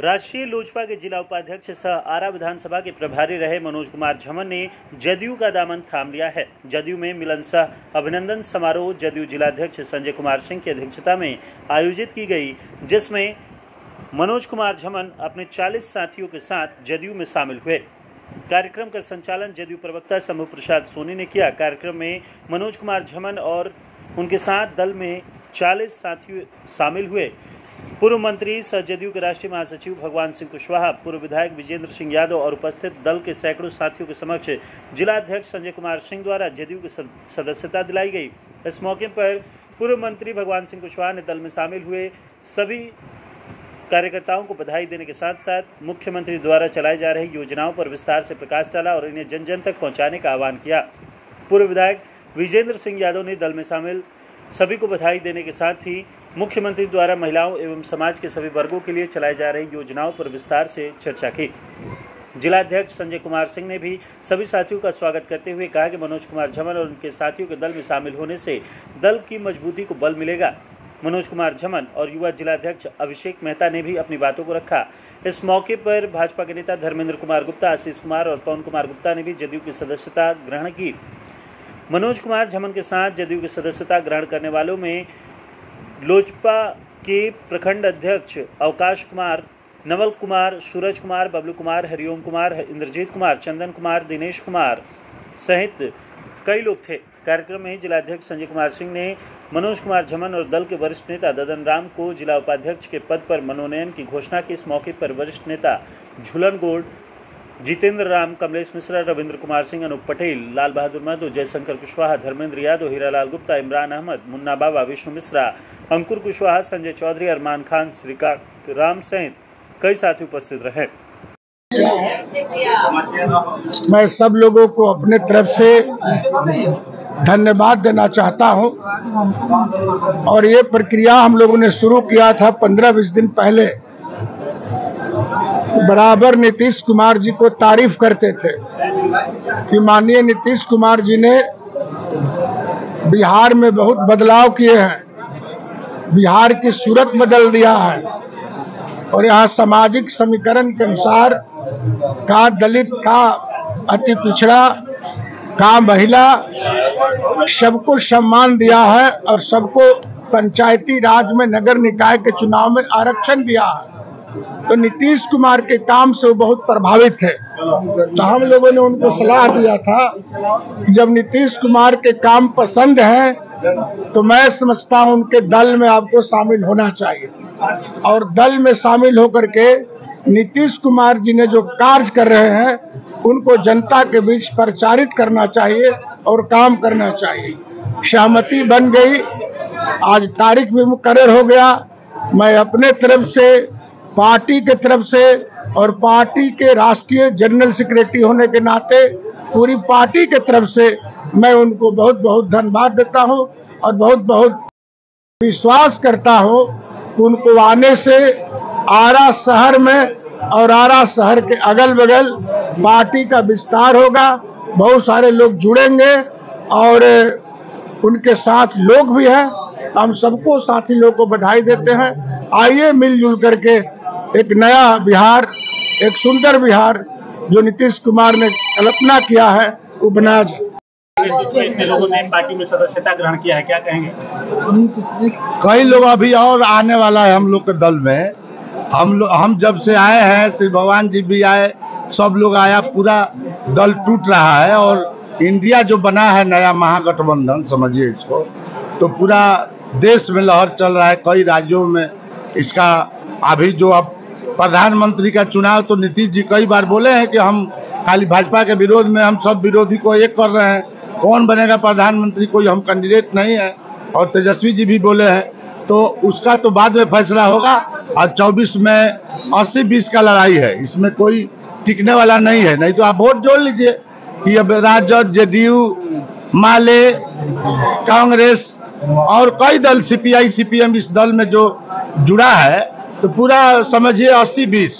राष्ट्रीय लोजपा के जिला उपाध्यक्ष सह आरा विधानसभा के प्रभारी रहे मनोज कुमार झमन ने जदयू का दामन थाम लिया है। जदयू में मिलन सह अभिनंदन समारोह जदयू जिलाध्यक्ष संजय कुमार सिंह की अध्यक्षता में आयोजित की गई, जिसमें मनोज कुमार झमन अपने 40 साथियों के साथ जदयू में शामिल हुए। कार्यक्रम का संचालन जदयू प्रवक्ता शंभु प्रसाद सोनी ने किया। कार्यक्रम में मनोज कुमार झमन और उनके साथ दल में 40 साथी शामिल हुए। पूर्व मंत्री सह जदयू के राष्ट्रीय महासचिव भगवान सिंह कुशवाहा पूर्व विधायक विजेंद्र सिंह यादव और उपस्थित दल के सैकड़ों साथियों के समक्ष जिला अध्यक्ष संजय कुमार सिंह द्वारा जदयू की सदस्यता दिलाई गई। इस मौके पर पूर्व मंत्री भगवान सिंह कुशवाहा ने दल में शामिल हुए सभी कार्यकर्ताओं को बधाई देने के साथ साथ मुख्यमंत्री द्वारा चलाई जा रही योजनाओं पर विस्तार से प्रकाश डाला और इन्हें जन जन तक पहुँचाने का आह्वान किया। पूर्व विधायक विजेंद्र सिंह यादव ने दल में शामिल सभी को बधाई देने के साथ ही मुख्यमंत्री द्वारा महिलाओं एवं समाज के सभी वर्गों के लिए चलाई जा रही योजनाओं पर विस्तार से चर्चा की। जिलाध्यक्ष संजय कुमार सिंह ने भी सभी साथियों का स्वागत करते हुए कहा कि मनोज कुमार झमन और उनके साथियों के दल में शामिल होने से दल की मजबूती को बल मिलेगा। मनोज कुमार झमन और युवा जिलाध्यक्ष अभिषेक मेहता ने भी अपनी बातों को रखा। इस मौके पर भाजपा के नेता धर्मेंद्र कुमार गुप्ता, आशीष कुमार और पवन कुमार गुप्ता ने भी जदयू की सदस्यता ग्रहण की। मनोज कुमार झमन के साथ जदयू की सदस्यता ग्रहण करने वालों में लोजपा के प्रखंड अध्यक्ष अवकाश कुमार, नवल कुमार, सूरज कुमार, बबलू कुमार, हरिओम कुमार, इंद्रजीत कुमार, चंदन कुमार, दिनेश कुमार सहित कई लोग थे। कार्यक्रम में जिलाध्यक्ष संजय कुमार सिंह ने मनोज कुमार झमन और दल के वरिष्ठ नेता ददन राम को जिला उपाध्यक्ष के पद पर मनोनयन की घोषणा की। इस मौके पर वरिष्ठ नेता झूलन गोल्ड जितेंद्र राम, कमलेश मिश्रा, रविंद्र कुमार सिंह, अनूप पटेल, लाल बहादुर महतो, जयशंकर कुशवाहा, धर्मेंद्र यादव, हीरालाल गुप्ता, इमरान अहमद, मुन्ना बाबा विष्णु मिश्रा, अंकुर कुशवाहा, संजय चौधरी, अरमान खान, श्रीकांत राम सहित कई साथी उपस्थित रहे। मैं सब लोगों को अपने तरफ़ से धन्यवाद देना चाहता हूँ। और ये प्रक्रिया हम लोगों ने शुरू किया था पंद्रह बीस दिन पहले। बराबर नीतीश कुमार जी को तारीफ़ करते थे कि माननीय नीतीश कुमार जी ने बिहार में बहुत बदलाव किए हैं। बिहार की सूरत बदल दिया है। और यहाँ सामाजिक समीकरण के अनुसार का दलित, का अति पिछड़ा, का महिला सबको सम्मान दिया है और सबको पंचायती राज में नगर निकाय के चुनाव में आरक्षण दिया है। तो नीतीश कुमार के काम से वो बहुत प्रभावित थे। तो हम लोगों ने उनको सलाह दिया था जब नीतीश कुमार के काम पसंद हैं तो मैं समझता हूँ उनके दल में आपको शामिल होना चाहिए। और दल में शामिल होकर के नीतीश कुमार जी ने जो कार्य कर रहे हैं, उनको जनता के बीच प्रचारित करना चाहिए और काम करना चाहिए। सहमति बन गई, आज तारीख भी मुकर हो गया। मैं अपने तरफ़ से पार्टी के तरफ़ से और पार्टी के राष्ट्रीय जनरल सेक्रेटरी होने के नाते पूरी पार्टी के तरफ़ से मैं उनको बहुत बहुत धन्यवाद देता हूँ और बहुत बहुत विश्वास करता हूँ कि उनको आने से आरा शहर में और आरा शहर के अगल बगल पार्टी का विस्तार होगा, बहुत सारे लोग जुड़ेंगे और उनके साथ लोग भी हैं। हम सबको साथी लोग को बधाई देते हैं। आइए मिलजुल करके एक नया बिहार एक सुंदर बिहार जो नीतीश कुमार ने कल्पना किया है वो बनाया जाए। इतने लोगों ने पार्टी में सदस्यता ग्रहण किया है क्या कहेंगे? कई लोग अभी और आने वाला है हम लोग के दल में। हम लोग हम जब से आए हैं श्री भगवान जी भी आए सब लोग आया पूरा दल टूट रहा है और इंडिया जो बना है नया महागठबंधन समझिए इसको तो पूरा देश में लहर चल रहा है कई राज्यों में इसका अभी जो अब प्रधानमंत्री का चुनाव तो नीतीश जी कई बार बोले हैं कि हम खाली भाजपा के विरोध में हम सब विरोधी को एक कर रहे हैं। कौन बनेगा प्रधानमंत्री? कोई हम कैंडिडेट नहीं है। और तेजस्वी जी भी बोले हैं। तो उसका तो बाद में फैसला होगा। और 24 में 80 बीस का लड़ाई है। इसमें कोई टिकने वाला नहीं है। नहीं तो आप वोट जोड़ लीजिए कि अब राजद, जेडीयू, माले, कांग्रेस और कई दल सीपीआई सीपीएम इस दल में जो जुड़ा है तो पूरा समझिए अस्सी बीस।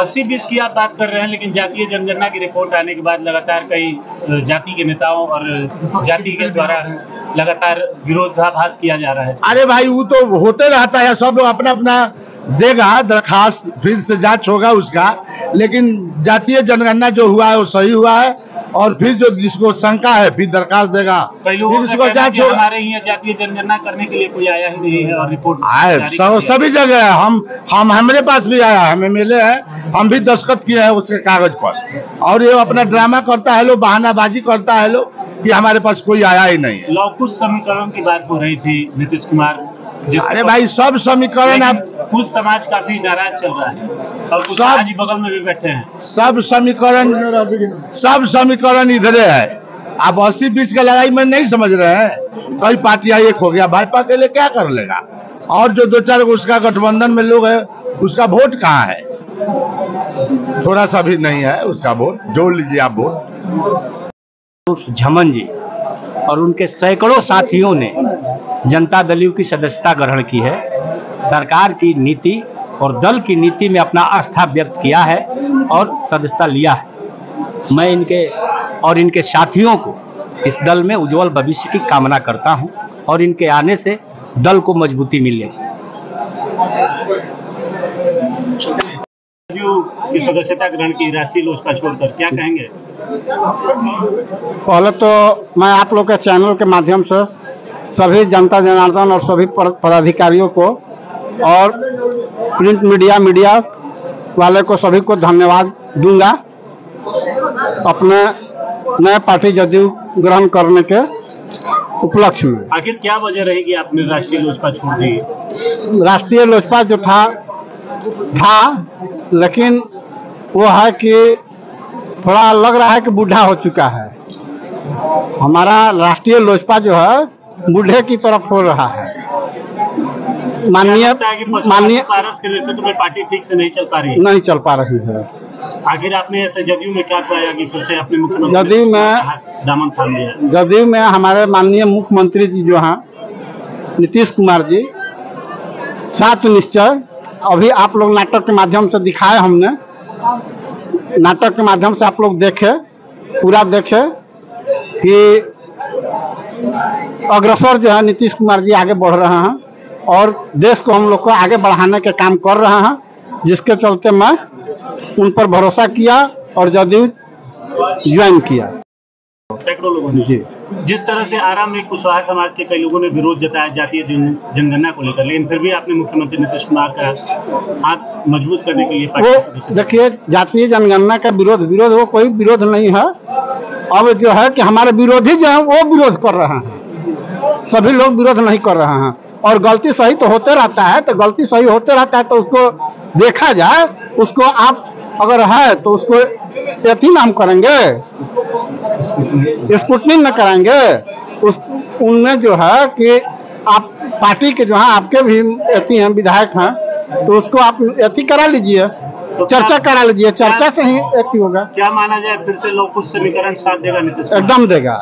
अस्सी बीस की आप बात कर रहे हैं लेकिन जातीय जनगणना की रिपोर्ट आने के बाद लगातार कई जाति के नेताओं और जाति के द्वारा लगातार विरोधाभास किया जा रहा है। अरे भाई वो तो होते रहता है सब अपना अपना देगा दरखास्त फिर से जाँच होगा उसका। लेकिन जातीय जनगणना जो हुआ है वो सही हुआ है और फिर जो जिसको शंका है फिर दरखास्त देगा। फिर उसको जाँच होगा। हमारे यहाँ जातीय जनगणना करने के लिए कोई आया ही नहीं है और रिपोर्ट आए सब सभी जगह है। हम हम हमारे पास भी आया हम एमएलए है। हम भी दस्तखत किए हैं उसके कागज़ पर। और ये अपना ड्रामा करता है लोग बहानाबाजी करता है लोग कि हमारे पास कोई आया ही नहीं है। लौकुश समीकरण की बात हो रही थी नीतीश कुमार अरे भाई सब समीकरण आप कुछ समाज काफ़ी नाराज़ चल रहा है। और कुछ सब- बगल में भी बैठे हैं। सब समीकरण सब समीकरण इधरे है। आप अस्सी बीस का लड़ाई में नहीं समझ रहे हैं। कई पार्टियाँ एक हो गया। भाजपा के लिए क्या कर लेगा? और जो दो चार उसका गठबंधन में लोग है उसका वोट कहाँ है? थोड़ा सा भी नहीं है उसका वोट जोड़ लीजिए आप वोट झमन जी और उनके सैकड़ों साथियों ने जनता दल यू की सदस्यता ग्रहण की है। सरकार की नीति और दल की नीति में अपना आस्था व्यक्त किया है और सदस्यता लिया है। मैं इनके और इनके साथियों को इस दल में उज्जवल भविष्य की कामना करता हूँ और इनके आने से दल को मजबूती मिलेगी। की सदस्यता ग्रहण की राशि लोजपा छोड़कर क्या कहेंगे? पहले तो मैं आप लोग के चैनल के माध्यम से सभी जनता जनार्दन और सभी पदाधिकारियों को और प्रिंट मीडिया मीडिया वाले को सभी को धन्यवाद दूँगा अपने नए पार्टी जदयू ग्रहण करने के उपलक्ष्य में। आखिर क्या वजह रहेगी आपने राष्ट्रीय लोजपा छोड़ दी? राष्ट्रीय लोजपा जो था था लेकिन वो है कि थोड़ा लग रहा है कि बूढ़ा हो चुका है। हमारा राष्ट्रीय लोजपा जो है बूढ़े की तरफ़ हो रहा है। माननीय माननीय पारस के नेतृत्व में पार्टी ठीक से नहीं चल पा रही है? नहीं चल पा रही है। आखिर आपने ऐसे जदयू में क्या पाया कि फिर से अपने मुख्यमंत्री जदयू में- दामन थाम लिया? जदयू में हमारे माननीय मुख्यमंत्री जी जो हैं नीतीश कुमार जी सात निश्चय। अभी आप लोग नाटक के माध्यम से दिखाए हमने। नाटक के माध्यम से आप लोग देखे पूरा देखे कि अग्रसर जो है नीतीश कुमार जी आगे बढ़ रहे हैं और देश को हम लोग को आगे बढ़ाने के काम कर रहे हैं जिसके चलते मैं उन पर भरोसा किया और जदयू ज्वाइन किया। सैकड़ों लोगों ने। जी। जिस तरह से आराम में कुशवाहा समाज के कई लोगों ने विरोध जताया जातीय जन, जनगणना को लेकर लेकिन फिर भी आपने मुख्यमंत्री नीतीश कुमार का हाथ मज़बूत करने के लिए देखिए जातीय जनगणना का विरोध विरोध वो कोई विरोध नहीं है। अब जो है कि हमारे विरोधी जो है वो विरोध कर रहे हैं। सभी लोग विरोध नहीं कर रहे हैं। और गलती सही तो होते रहता है तो गलती सही होते रहता है तो उसको देखा जाए उसको आप अगर है तो उसको एथी नाम करेंगे स्पुटनिक न कराएँगे उस उनमें जो है कि आप पार्टी के जो है आपके भी एथी हैं विधायक हैं तो उसको आप एथी करा लीजिए तो चर्चा करा लीजिए चर्चा से ही एथी होगा। क्या माना जाए फिर से लोग कुछ समीकरण साथ देगा नीतीश एकदम देगा।